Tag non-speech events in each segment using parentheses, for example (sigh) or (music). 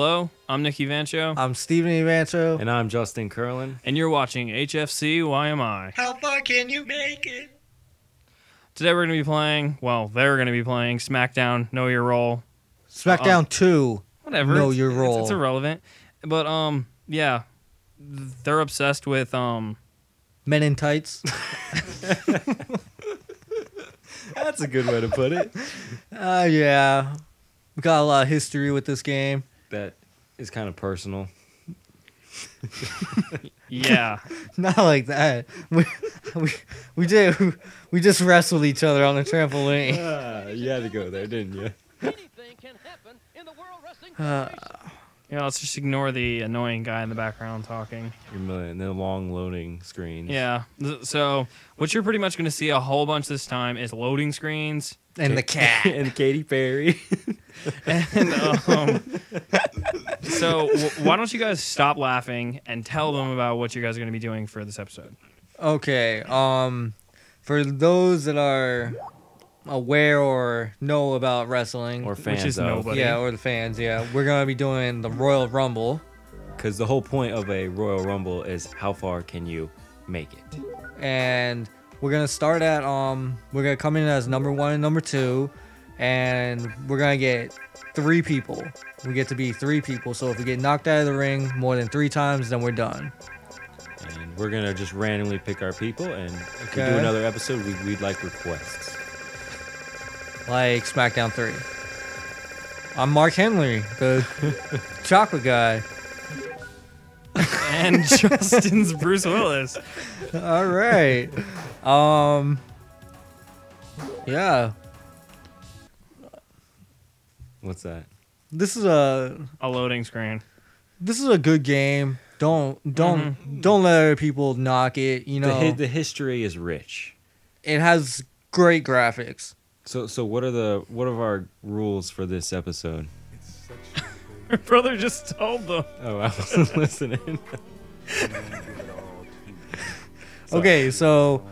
Hello, I'm Nick Evancho, I'm Steven Evancho. And I'm Justin Kerlin. and you're watching HFC YMI. How far can you make it? Today we're going to be playing, well, they're going to be playing SmackDown Know Your Role. SmackDown 2. Whatever. Know it's- your it's- role. It's, irrelevant. But, um, yeah. They're obsessed with, um, Men in Tights. (laughs) (laughs) That's a good way to put it. Uh, yeah. We got a lot of history with this game. That is kind of personal. (laughs) yeah. (laughs) Not like that. We, we, we did. We just wrestled each other on the trampoline. Ah, you had to go there, didn't you? Anything can happen in the World Wrestling Uh, Federation. Yeah, let's just ignore the annoying guy in the background talking. You're million. The long loading screens. Yeah. So, what you're pretty much going to see a whole bunch this time is loading screens. and the cat. (laughs) and Katy Perry. (laughs) And, um, so, w- why don't you guys stop laughing and tell them about what you guys are going to be doing for this episode? Okay. Um, for those that are aware or know about wrestling, or fans is of. nobody. yeah, or the fans, yeah, we're gonna be doing the Royal Rumble, Because the whole point of a Royal Rumble is how far can you make it? and we're gonna start at um, we're gonna come in as number one and number two, and we're gonna get three people. We get to be three people. So if we get knocked out of the ring more than three times, then we're done. And we're going to just randomly pick our people. And if we Okay. do another episode, we, we'd like requests. Like SmackDown 3. I'm Mark Henry, the (laughs) chocolate guy. And (laughs) Justin's Bruce Willis. All right. Um Yeah. What's that? This is a A loading screen. this is a good game. Don't don't don't let other people knock it, you The, know. hi- the history is rich. it has great graphics. So, so what are the what are our rules for this episode? (laughs) Her brother just told them. Oh, I wasn't (laughs) listening. (laughs) Okay, so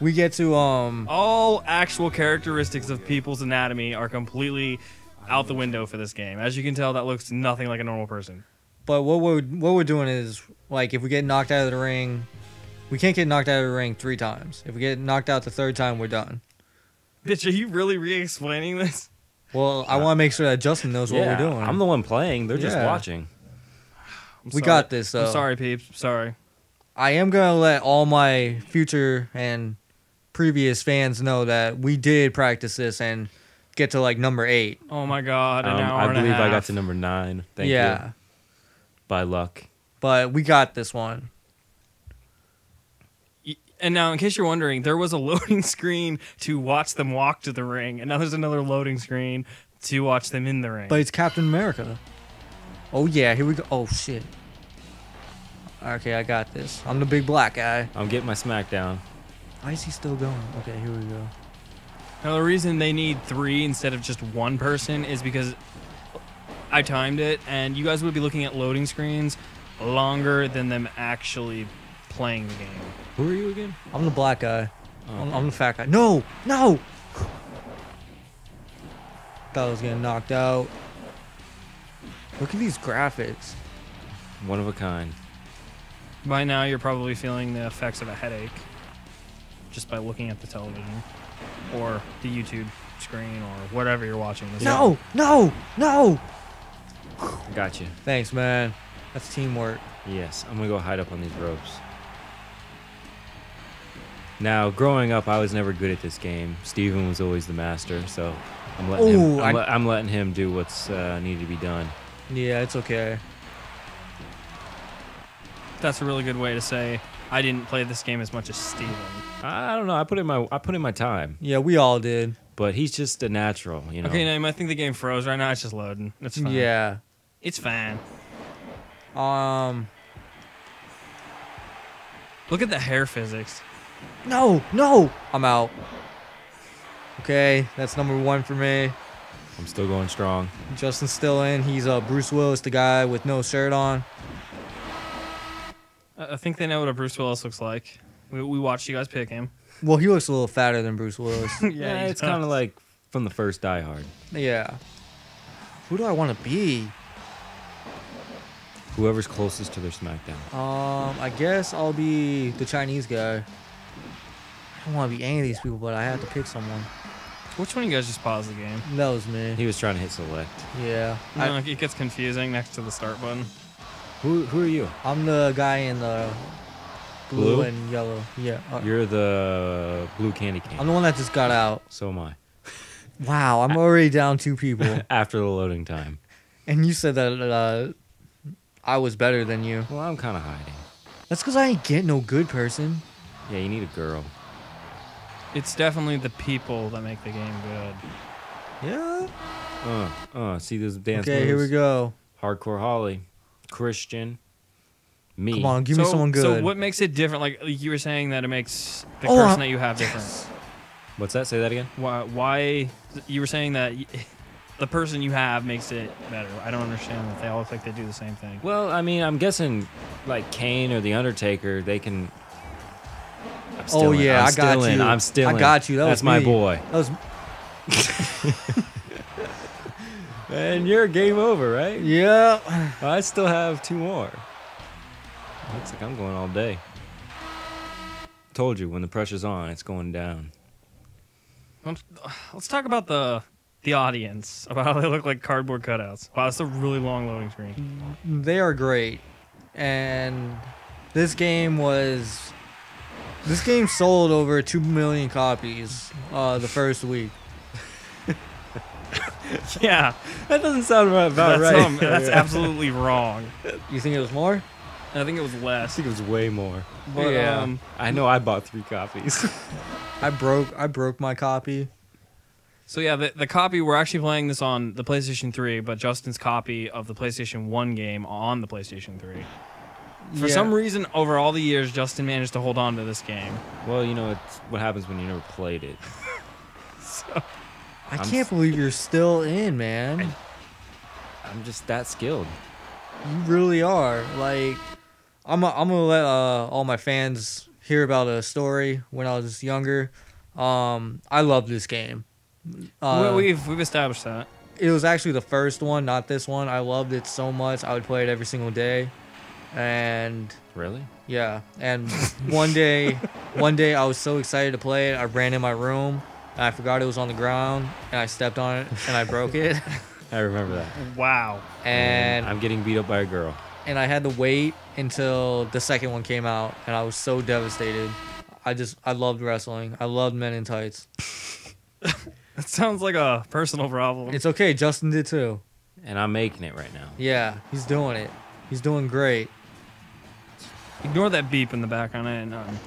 we get to um All actual characteristics of people's anatomy are completely out the window for this game. As you can tell, that looks nothing like a normal person. but what we're what we're doing is like if we get knocked out of the ring, we can't get knocked out of the ring 3 times. If we get knocked out the third time, we're done. Bitch, are you really re-explaining this? Well, I want to make sure that Justin knows what we're doing. I'm the one playing. They're just Yeah. watching. I'm (sighs) We sorry. got this, I'm sorry, peeps. Sorry. I am gonna let all my future and previous fans know that we did practice this and get to like number eight. Oh my god, an Um, hour I and a believe I got to number nine. Thank yeah, you. By luck. but we got this one. Y- And now, in case you're wondering, there was a (laughs) loading screen to watch them walk to the ring, and now there's another loading screen to watch them in the ring. But it's Captain America. Oh yeah, here we go. Oh shit. Okay, I got this. I'm the big black guy. I'm getting my SmackDown. Why is he still going? Okay, here we go. Now, the reason they need three instead of just one person is because I timed it, and you guys would be looking at loading screens longer than them actually playing the game. Who are you again? I'm the black guy. Oh. I'm, I'm the fat guy. No, no. Thought I was getting knocked out. Look at these graphics. One of a kind. By now, you're probably feeling the effects of a headache just by looking at the television or the YouTube screen or whatever you're watching this. No, no, no. Got you. Thanks, man. That's teamwork. Yes, I'm gonna go hide up on these ropes. Now, growing up, I was never good at this game. Steven was always the master, so I'm letting him. I'm, le- I'm letting him do what's uh, needed to be done. Yeah, it's okay. That's a really good way to say I didn't play this game as much as Steven. I don't know. I put in my I put in my time, Yeah, we all did. but he's just a natural, you know. Okay, Naim, I think the game froze right now. It's just loading. It's fine. Yeah. It's fine. Um. Look at the hair physics. No, no. I'm out. Okay, that's number one for me. I'm still going strong. Justin's still in. He's uh Bruce Willis, the guy with no shirt on. I I think they know what a Bruce Willis looks like. We, we watched you guys pick him. Well, he looks a little fatter than Bruce Willis. (laughs) Yeah, he it's kind of like from the first Die Hard. yeah. Who do I want to be? Whoever's closest to their SmackDown. Um, I guess I'll be the Chinese guy. I don't want to be any of these people, but I have to pick someone. Which one of you guys just paused the game? That was me. He was trying to hit select. Yeah. You I, it gets confusing next to the start button. Who who are you? I'm the guy in the blue, Blue? and yellow. Yeah. uh, You're the blue candy cane. I'm the one that just got out. so am I. Wow, I'm already down two people. (laughs) After the loading time. and you said that uh, I was better than you. Well, I'm kind of hiding. That's because I ain't get no good person. Yeah, you need a girl. It's definitely the people that make the game good. Yeah. Uh, uh, see those dance Okay, here we go. Hardcore Holly, Christian, me. Come on, give me someone good. So what makes it different? Like you were saying that it makes the Oh, person I- that you have different. What's that? Say that again. Why? Why? You were saying that the person you have makes it better. I don't understand that they all look like they do the same thing. Well, I mean, I'm guessing like Kane or the Undertaker, they can. I'm Oh, in. yeah, I'm I got still in. you. I'm still I in. got you. That That's was my me. boy. That was (laughs) (laughs) And you're game over, right? yeah. I still have two more. Looks like I'm going all day. Told you when the pressure's on, it's going down. Let's, let's talk about the the audience (laughs) about how they look like cardboard cutouts. Wow, it's a really long loading screen. They are great, and this game was. This game sold over two million copies uh, the first week. (laughs) Yeah, That doesn't sound about, that's, um, that's (laughs) absolutely wrong. You think it was more? I think it was less. I less. think it was way more. But, Yeah. um, I know I bought three copies. (laughs) I broke. I broke my copy. So yeah, the, the copy we're actually playing this on the PlayStation 3, but Justin's copy of the PlayStation 1 game on the PlayStation 3. For Yeah. some reason, over all the years, Justin managed to hold on to this game. well, you know it's what happens when you never played it. (laughs) I I'm can't s- believe you're still in, man. I'm just that skilled. You really are. Like, I'm. i I'm gonna let uh, all my fans hear about a story when I was younger. Um, I love this game. Uh, well, we've we've established that. it was actually the first one, not this one. I loved it so much. I would play it every single day, and Really? yeah. And one day, (laughs) one day I was so excited to play it. I ran in my room and I forgot it was on the ground, and I stepped on it and I broke it. (laughs) I remember that. Wow. And I'm getting beat up by a girl. and I had to wait until the second one came out, and I was so devastated. I just I loved wrestling. I loved Men in Tights. (laughs) That sounds like a personal problem. It's okay. Justin did too. And I'm making it right now. Yeah, he's doing it. He's doing great. Ignore that beep in the background. And, um,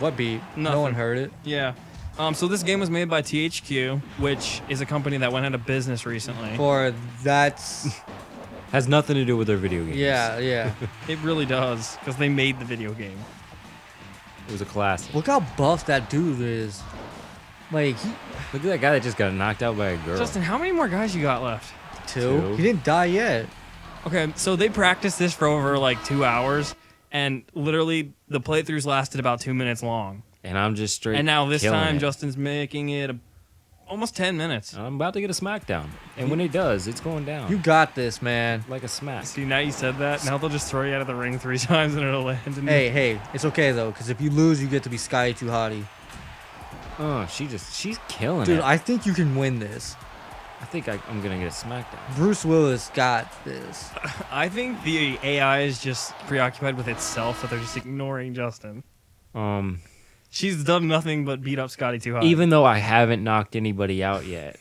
What beat? No one heard it. yeah. Um, so this game was made by THQ, which is a company that went out of business recently. For that's (laughs) Has nothing to do with their video games. yeah yeah. (laughs) It really does, because they made the video game. It was a classic. Look how buff that dude is. Like he, Look at that guy that just got knocked out by a girl. Justin, how many more guys you got left? two. Two. He didn't die yet. Okay, so they practiced this for over like two hours, and literally the playthroughs lasted about two minutes long. and I'm just straight. And now this time, it. Justin's making it a, almost ten minutes. I'm about to get a smackdown. And when he does, it's going down. You got this, man. like a smack. See, now you said that. Now they'll just throw you out of the ring three (laughs) times and it'll land. In Hey hey, it's okay though, because if you lose, you get to be Scotty Too Hottie. Oh, she just she's killing Dude, it. I think you can win this. I think I, I'm gonna get a smackdown. Bruce Willis got this. (laughs) I think the AI is just preoccupied with itself, that they're just ignoring Justin. Um, She's done nothing but beat up Scotty too hard. even though I haven't knocked anybody out yet,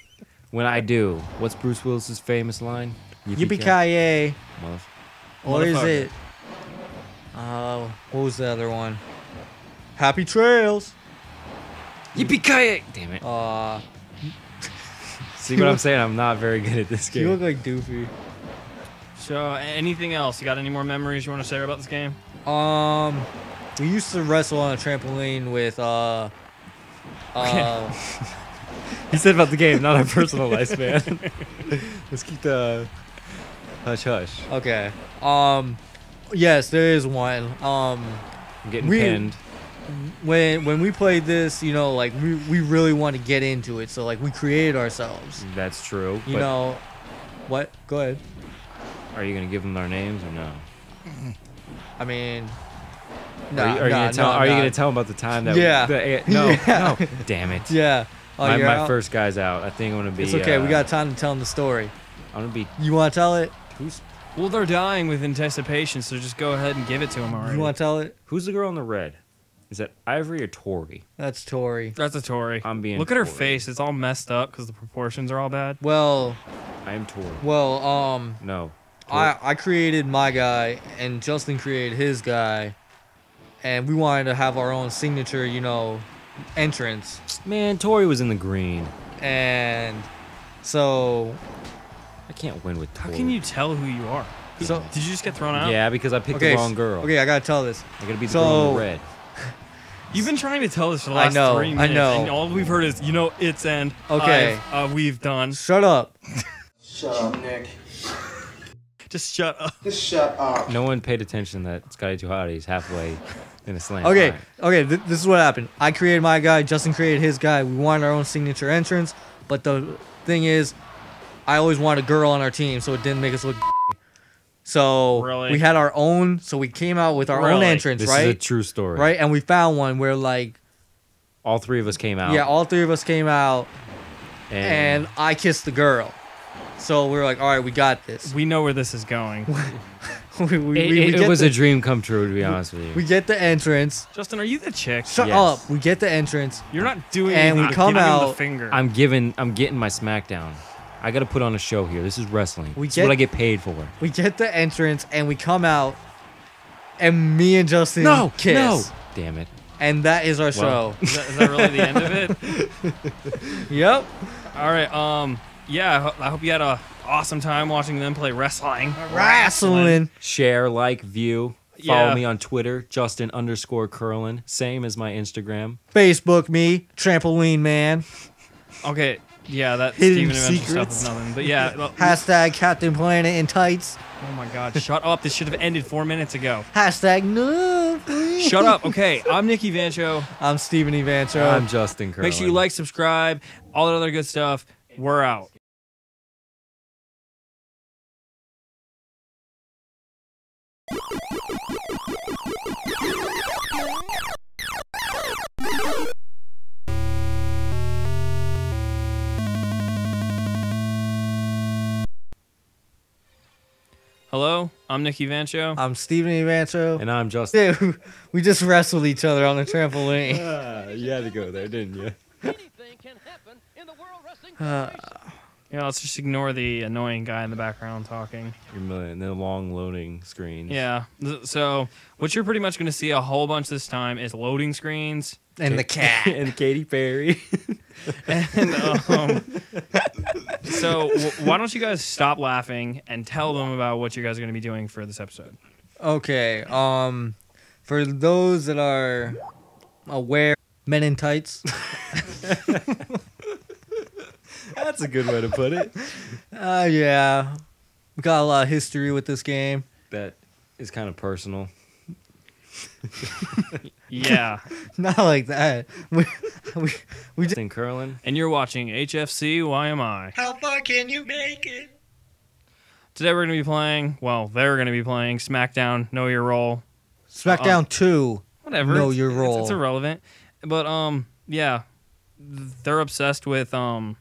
(laughs) when I do, what's Bruce Willis's famous line? Yippee ki Motherf- Or is it? Uh, what was the other one? Happy Trails. Yippee ki yay! Damn it! Uh, See what I'm saying? I'm not very good at this game. (laughs) you look like Doofy. So, anything else? You got any more memories you want to share about this game? Um, we used to wrestle on a trampoline with uh, (laughs) uh, He said about the game, not our personal life, man. (laughs) Let's keep the hush hush. okay. Um, yes, there is one. Um, I'm getting We- pinned. When when we played this, you know, like we we really want to get into it, so like we created ourselves. That's true. You but know, what? Go ahead. Are you gonna give them our names or no? I mean, are nah, you, are you gonna tell? nah, are you gonna tell them about the time that? Yeah. the- eh, (laughs) no. Yeah. No. Damn it. Yeah. Oh, my my first guy's out. I think I'm gonna be. It's okay. we uh, got time to tell them the story. I'm gonna be. You want to tell it? Who's Well, they're dying with anticipation, so just go ahead and give it to them already. You want to tell it? Who's the girl in the red? Is that Ivory or Tori? That's Tori. That's a Tori. I'm being Look at her Tori. face; it's all messed up because the proportions are all bad. Well, I am Tori. well, um, No. I I created my guy and Justin created his guy, and we wanted to have our own signature, you know, entrance. Man, Tori was in the green. And so, I can't win with How can you tell who you are? so Did you just get thrown out? Yeah, because I picked okay, the wrong girl. Okay, I gotta tell this. I gotta be the girl in the red. You've been trying to tell us for the I last know, three I minutes, know. and all we've heard is, you know, it's and Okay. Uh, we've done. Shut up. Shut up, Nick. Just shut up. Just shut up. No one paid attention that Scotty Too Hottie is halfway in a slam. Okay, Fine. okay. Th- this is what happened. I created my guy. Justin created his guy. We wanted our own signature entrance, but the thing is, I always wanted a girl on our team, so it didn't make us look. So Really? we had our own. So we came out with our own Really? entrance, This is a true story. right, and we found one where like All three of us came out. yeah, all three of us came out, and I kissed the girl. So we were like, all right, we got this. We know where this is going. (laughs) we, we, it, we- it- we it was the, a dream come true, to be honest with you. we get the entrance. Justin, are you the chick? Shut Yes. up. We get the entrance. You're not doing And we anything. come Give him the out- finger. I'm giving. I'm getting my SmackDown. I got to put on a show here. This is wrestling. We this get- is what I get paid for. We get the entrance and we come out, and me and Justin No, kiss. no. Damn it. And that is our Well. show. is, that, is that really the end of it? (laughs) Yep. All right. Um. Yeah. I ho- I hope you had a awesome time watching them play wrestling. Wrestling. Share, like, view. Follow Yeah. me on Twitter, Justin underscore Kerlin. Same as my Instagram. Facebook me, trampoline man. Okay. Yeah. That Hidden Steven Invention stuff is nothing. But yeah. well, (laughs) Hashtag Captain Planet in tights. oh my God. Shut up. This should have ended four minutes ago. Hashtag no. please. Shut up. Okay. (laughs) I'm Nick Evancho. I'm Steven Evancho. I'm Justin Kerlin. Make sure you like, subscribe, all that other good stuff. We're out. Hello, I'm Nick Evancho. I'm Steven Evancho. And I'm Justin. Dude, we just wrestled each other on the trampoline. Ah, you had to go there, didn't you? Anything can happen in the World Wrestling Uh, Federation. Yeah, let's just ignore the annoying guy in the background talking. And the long loading screen. Yeah. So what you're pretty much going to see a whole bunch this time is loading screens. and the (laughs) cat. and Katy Perry. (laughs) And um, so w- why don't you guys stop laughing and tell them about what you guys are going to be doing for this episode? Okay. Um, for those that are aware, men in tights. (laughs) That's a good way to put it. (laughs) Uh, yeah. We got a lot of history with this game. That is kind of personal. (laughs) Yeah. (laughs) Not like that. We, we, we just, Justin Kerlin. and you're watching HFC YMI. How far can you make it? Today we're going to be playing, well, they're going to be playing SmackDown Know Your Role. SmackDown 2. Whatever. Know it's- your it's- It's, irrelevant. But um yeah, they're obsessed with um